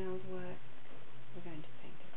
It's what. We're going to paint